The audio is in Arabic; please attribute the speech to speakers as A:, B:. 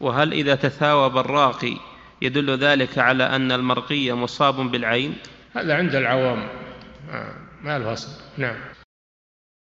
A: وهل إذا تثاوب الراقي يدل ذلك على أن المرقي مصاب بالعين؟
B: هذا عند العوام. آه، ما له أصل نعم.